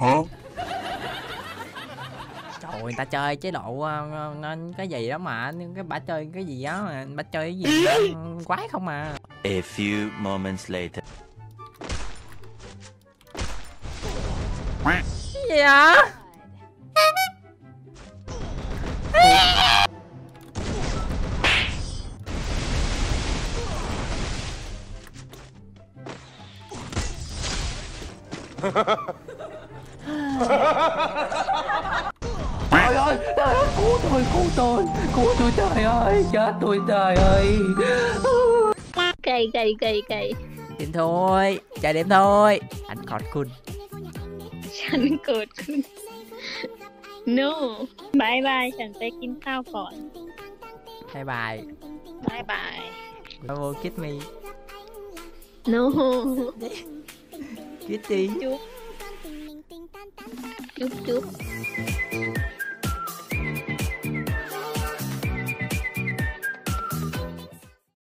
Hả? Trời người ta chơi chế độ ờ, ờ, cái gì đó mà cái bà chơi cái gì đó mà bà chơi cái gì đó, quái không mà. A few moments later. Cái gì vậy? Trời ơi, trời ơi, cứu tôi, cứu tôi, cứu tôi trời ơi, chết tôi trời ơi. Kỳ kỳ kỳ kỳ Điểm thôi, chờ điểm thôi. Anh còn kun. ฉันเกิดขึ้น no บายบาย ฉันไปกินข้าวก่อน Bye bye. บายบาย Bravo, kiss me. no Kitty. Chuột Chuột chuột